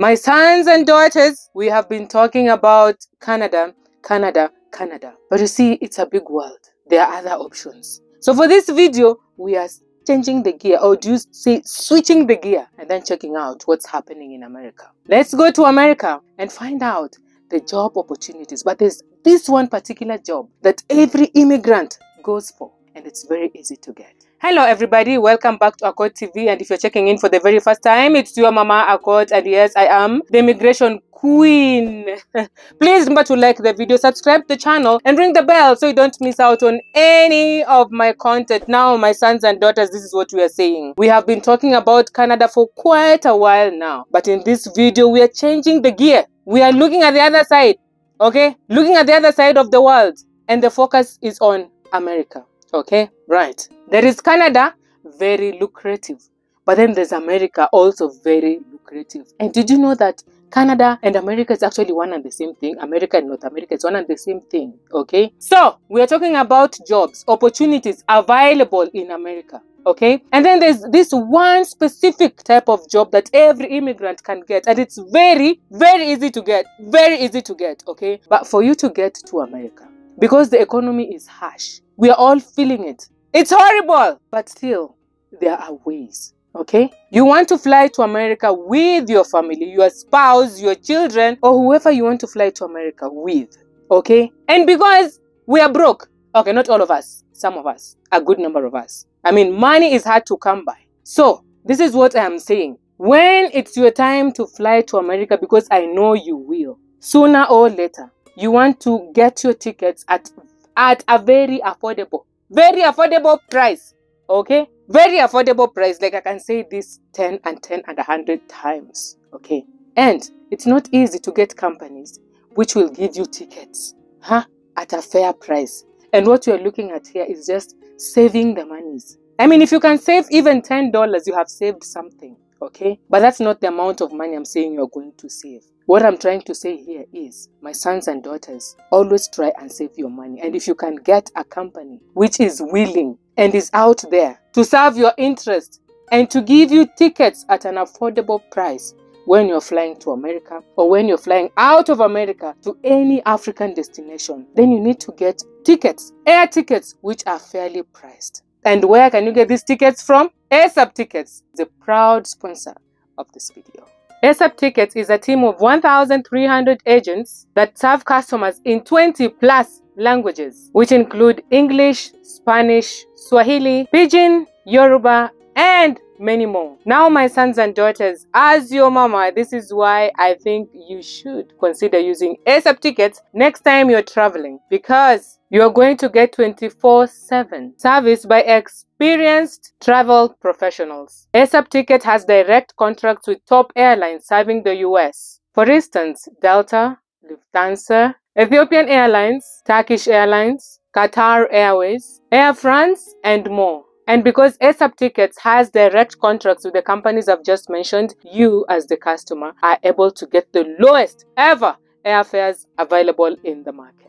My sons and daughters, we have been talking about Canada, Canada, Canada. But you see, it's a big world. There are other options. So for this video, we are changing the gear or do you say switching the gear and then checking out what's happening in America. Let's go to America and find out the job opportunities. But there's this one particular job that every immigrant goes for and it's very easy to get. Hello everybody, welcome back to Akot TV and if you're checking in for the very first time, it's your Mama Akot and yes, I am the immigration queen. Please remember to like the video, subscribe the channel and ring the bell so you don't miss out on any of my content. Now, my sons and daughters, this is what we are saying. We have been talking about Canada for quite a while now, but in this video, we are changing the gear. We are looking at the other side, okay? Looking at the other side of the world and the focus is on America, okay? Right. There is Canada, very lucrative. But then there's America, also very lucrative. And did you know that Canada and America is actually one and the same thing? America and North America is one and the same thing, okay? So, we are talking about jobs, opportunities available in America, okay? And then there's this one specific type of job that every immigrant can get. And it's very, very easy to get. Very easy to get, okay? But for you to get to America, because the economy is harsh, we are all feeling it it's horrible, but still, there are ways. Okay? You want to fly to America with your family, your spouse, your children, or whoever you want to fly to America with. Okay? And because we are broke, okay, not all of us, some of us, a good number of us. I mean, money is hard to come by. So, this is what I am saying. When it's your time to fly to America, because I know you will, sooner or later, you want to get your tickets at, at a very affordable very affordable price. Okay? Very affordable price. Like I can say this 10 and 10 and 100 times. Okay? And it's not easy to get companies which will give you tickets huh, at a fair price. And what you're looking at here is just saving the monies. I mean, if you can save even $10, you have saved something. Okay? But that's not the amount of money I'm saying you're going to save. What I'm trying to say here is, my sons and daughters, always try and save your money. And if you can get a company which is willing and is out there to serve your interest and to give you tickets at an affordable price when you're flying to America or when you're flying out of America to any African destination, then you need to get tickets, air tickets, which are fairly priced. And where can you get these tickets from? ASAP Tickets, the proud sponsor of this video. ASAP Tickets is a team of 1,300 agents that serve customers in 20 plus languages, which include English, Spanish, Swahili, Pidgin, Yoruba, and many more. Now, my sons and daughters, as your mama, this is why I think you should consider using ASAP Tickets next time you're traveling because you are going to get 24-7 service by experienced travel professionals. ASAP Ticket has direct contracts with top airlines serving the US. For instance, Delta, Lufthansa, Ethiopian Airlines, Turkish Airlines, Qatar Airways, Air France, and more. And because ASAP Tickets has direct contracts with the companies I've just mentioned, you as the customer are able to get the lowest ever airfares available in the market.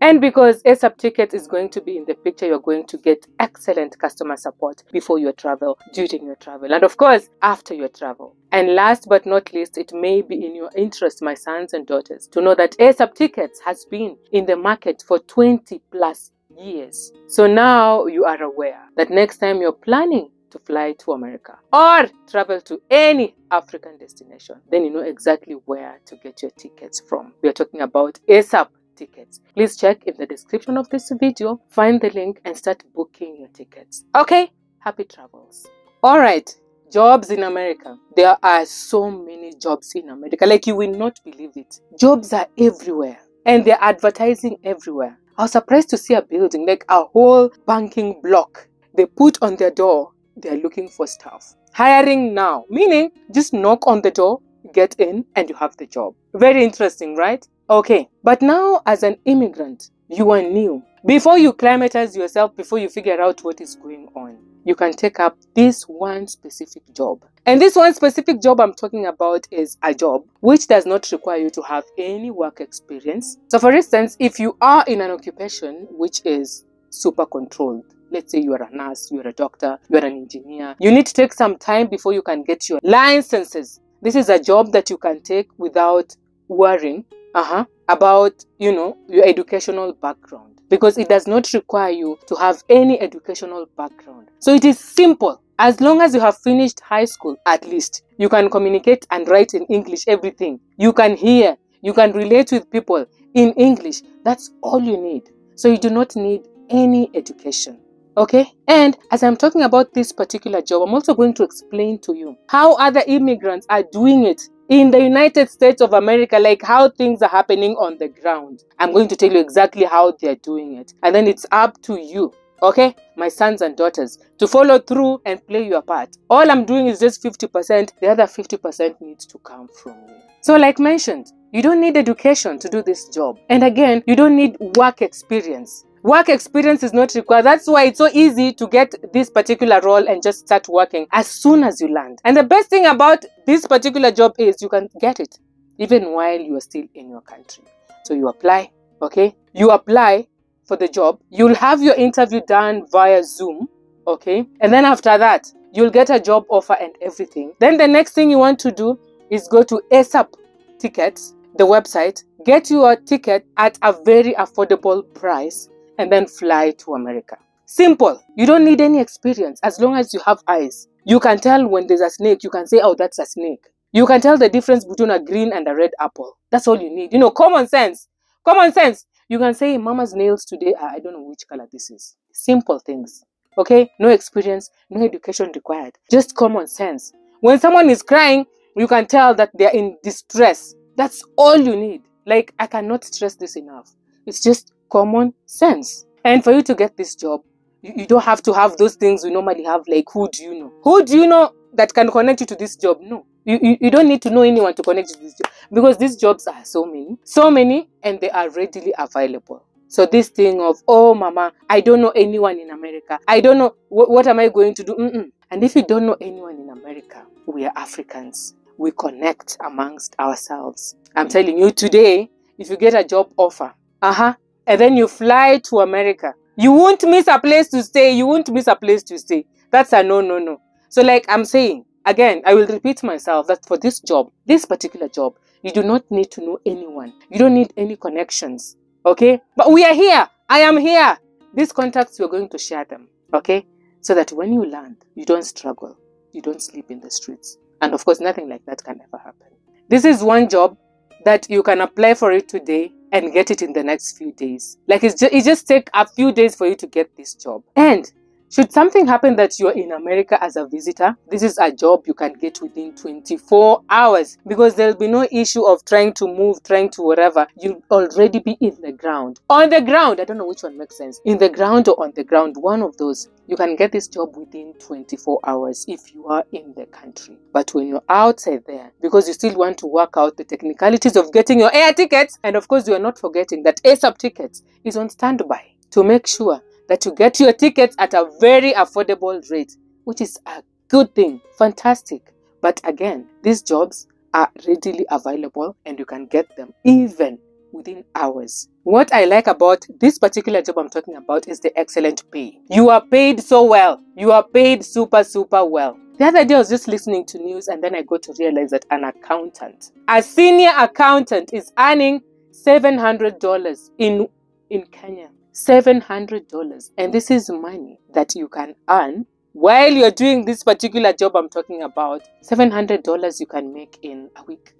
And because ASAP Ticket is going to be in the picture, you're going to get excellent customer support before your travel, during your travel, and of course, after your travel. And last but not least, it may be in your interest, my sons and daughters, to know that ASAP Tickets has been in the market for 20 plus years. So now you are aware that next time you're planning to fly to America or travel to any African destination, then you know exactly where to get your tickets from. We are talking about ASAP tickets. Please check in the description of this video, find the link and start booking your tickets. Okay, happy travels. All right, jobs in America. There are so many jobs in America, like you will not believe it. Jobs are everywhere and they're advertising everywhere. I was surprised to see a building, like a whole banking block. They put on their door, they're looking for staff. Hiring now, meaning just knock on the door, get in, and you have the job. Very interesting, right? Okay, but now as an immigrant, you are new. Before you climatize yourself, before you figure out what is going on, you can take up this one specific job. And this one specific job I'm talking about is a job which does not require you to have any work experience. So for instance, if you are in an occupation which is super controlled, let's say you are a nurse, you are a doctor, you are an engineer, you need to take some time before you can get your licenses this is a job that you can take without worrying uh-huh, about, you know, your educational background because it does not require you to have any educational background. So it is simple. As long as you have finished high school, at least, you can communicate and write in English everything. You can hear, you can relate with people in English. That's all you need. So you do not need any education. Okay? And as I'm talking about this particular job, I'm also going to explain to you how other immigrants are doing it in the United States of America, like how things are happening on the ground. I'm going to tell you exactly how they're doing it. And then it's up to you, okay, my sons and daughters, to follow through and play your part. All I'm doing is just 50%, the other 50% needs to come from you. So, like mentioned, you don't need education to do this job. And again, you don't need work experience. Work experience is not required. That's why it's so easy to get this particular role and just start working as soon as you land. And the best thing about this particular job is you can get it even while you are still in your country. So you apply, okay? You apply for the job. You'll have your interview done via Zoom, okay? And then after that, you'll get a job offer and everything. Then the next thing you want to do is go to ASAP Tickets, the website, get your ticket at a very affordable price and then fly to America. Simple. You don't need any experience as long as you have eyes. You can tell when there's a snake, you can say, oh, that's a snake. You can tell the difference between a green and a red apple. That's all you need. You know, common sense. Common sense. You can say, Mama's nails today I don't know which color this is. Simple things. Okay? No experience, no education required. Just common sense. When someone is crying, you can tell that they're in distress. That's all you need. Like, I cannot stress this enough. It's just common sense. And for you to get this job, you, you don't have to have those things we normally have, like who do you know? Who do you know that can connect you to this job? No. You, you, you don't need to know anyone to connect you to this job because these jobs are so many, so many, and they are readily available. So this thing of, oh, mama, I don't know anyone in America. I don't know, wh- what am I going to do? Mm-mm. And if you don't know anyone in America, we are Africans. We connect amongst ourselves. I'm telling you today, if you get a job offer, uh-huh, and then you fly to America. You won't miss a place to stay. You won't miss a place to stay. That's a no, no, no. So, like I'm saying, again, I will repeat myself that for this job, this particular job, you do not need to know anyone. You don't need any connections. Okay? But we are here. I am here. These contacts, we're going to share them. Okay? So that when you land, you don't struggle. You don't sleep in the streets. And of course, nothing like that can ever happen. This is one job that you can apply for it today and get it in the next few days. Like just, it just take a few days for you to get this job. And should something happen that you're in America as a visitor, this is a job you can get within 24 hours because there'll be no issue of trying to move, trying to whatever. You'll already be in the ground. On the ground, I don't know which one makes sense. In the ground or on the ground, one of those. You can get this job within 24 hours if you are in the country. But when you're outside there, because you still want to work out the technicalities of getting your air tickets, and of course, you are not forgetting that ASAP Tickets is on standby to make sure that you get your tickets at a very affordable rate, which is a good thing, fantastic. But again, these jobs are readily available and you can get them even within hours. What I like about this particular job I'm talking about is the excellent pay. You are paid so well. You are paid super, super well. The other day I was just listening to news and then I got to realize that an accountant, a senior accountant is earning $700 in, in Kenya. $700. And this is money that you can earn while you're doing this particular job I'm talking about. $700 you can make in a week.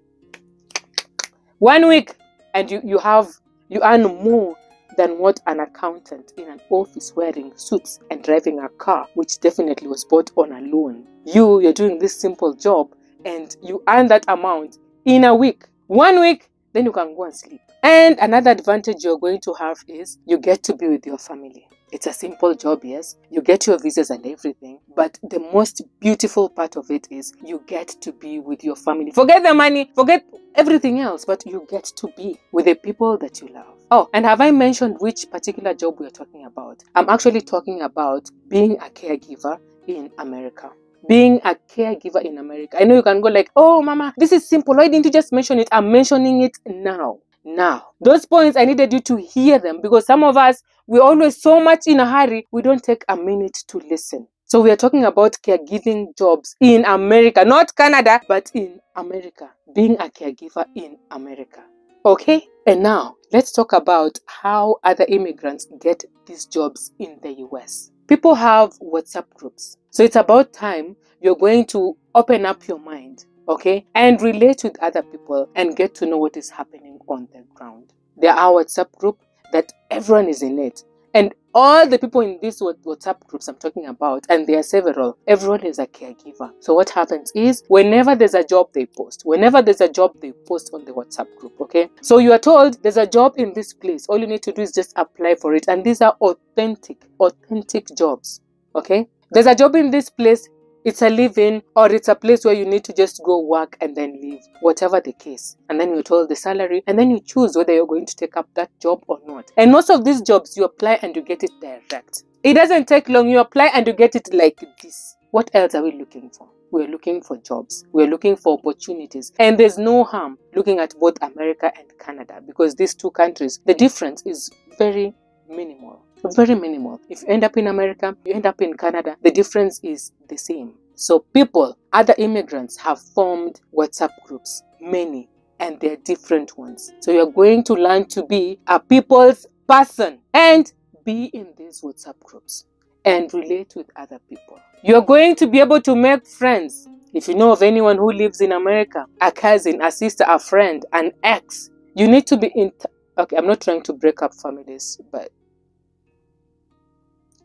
One week, and you, you have you earn more than what an accountant in an office wearing suits and driving a car, which definitely was bought on a loan. You, you're doing this simple job and you earn that amount in a week. One week, then you can go and sleep. And another advantage you're going to have is you get to be with your family. It's a simple job, yes. You get your visas and everything. But the most beautiful part of it is you get to be with your family. Forget the money, forget everything else, but you get to be with the people that you love. Oh, and have I mentioned which particular job we're talking about? I'm actually talking about being a caregiver in America being a caregiver in America. I know you can go like, oh, mama, this is simple. Why didn't you just mention it? I'm mentioning it now. Now, those points I needed you to hear them because some of us, we're always so much in a hurry, we don't take a minute to listen. So we are talking about caregiving jobs in America, not Canada, but in America. Being a caregiver in America. Okay? And now let's talk about how other immigrants get these jobs in the US. People have WhatsApp groups. So it's about time you're going to open up your mind, okay, and relate with other people and get to know what is happening on the ground. There are WhatsApp group that everyone is in it. And all the people in these WhatsApp groups I'm talking about, and there are several, everyone is a caregiver. So what happens is whenever there's a job they post, whenever there's a job they post on the WhatsApp group, okay? So you are told there's a job in this place. All you need to do is just apply for it. And these are authentic, authentic jobs, okay? There's a job in this place it's a living or it's a place where you need to just go work and then leave, whatever the case. And then you're told the salary, and then you choose whether you're going to take up that job or not. And most of these jobs, you apply and you get it direct. It doesn't take long. You apply and you get it like this. What else are we looking for? We're looking for jobs. We're looking for opportunities. And there's no harm looking at both America and Canada because these two countries, the difference is very minimal very minimal. If you end up in America, you end up in Canada, the difference is the same. So people, other immigrants have formed WhatsApp groups, many, and they're different ones. So you're going to learn to be a people's person and be in these WhatsApp groups and relate with other people. You're going to be able to make friends. If you know of anyone who lives in America, a cousin, a sister, a friend, an ex, you need to be in. okay, I'm not trying to break up families, but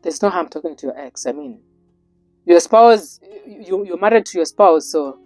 there's no harm talking to your ex. I mean, your spouse, you, you're married to your spouse, so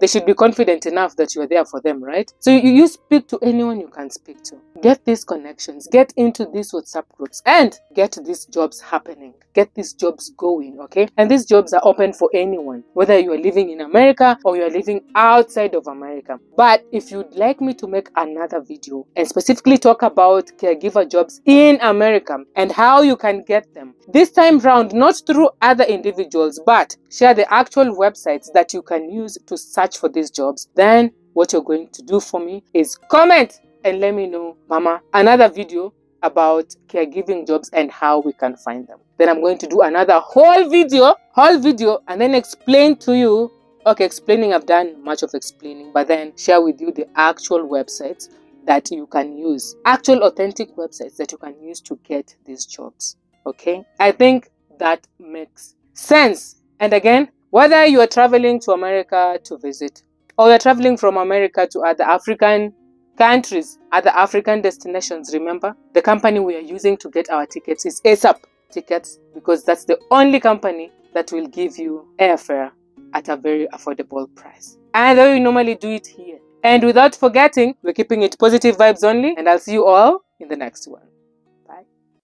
they should be confident enough that you're there for them, right? So you, you speak to anyone you can speak to. Get these connections, get into these WhatsApp groups, and get these jobs happening. Get these jobs going, okay? And these jobs are open for anyone, whether you are living in America or you are living outside of America. But if you'd like me to make another video and specifically talk about caregiver jobs in America and how you can get them, this time round, not through other individuals, but share the actual websites that you can use to search for these jobs, then what you're going to do for me is comment and let me know, Mama, another video about caregiving jobs and how we can find them. Then I'm going to do another whole video, whole video, and then explain to you. Okay, explaining, I've done much of explaining, but then share with you the actual websites that you can use, actual authentic websites that you can use to get these jobs. Okay, I think that makes sense. And again, whether you are traveling to America to visit or you're traveling from America to other African countries, other African destinations, remember, the company we are using to get our tickets is ASAP Tickets because that's the only company that will give you airfare at a very affordable price. And though we normally do it here. And without forgetting, we're keeping it positive vibes only, and I'll see you all in the next one.